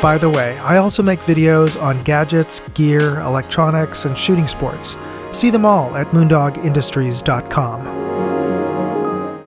By the way, I also make videos on gadgets, gear, electronics, and shooting sports. See them all at moondogindustries.com.